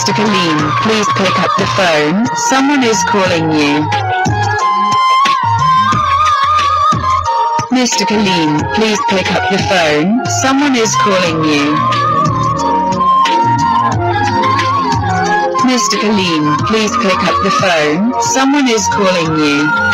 Mr. Kaleem, please pick up the phone. Someone is calling you. Mr. Kaleem, please pick up the phone. Someone is calling you. Mr. Kaleem, please pick up the phone. Someone is calling you.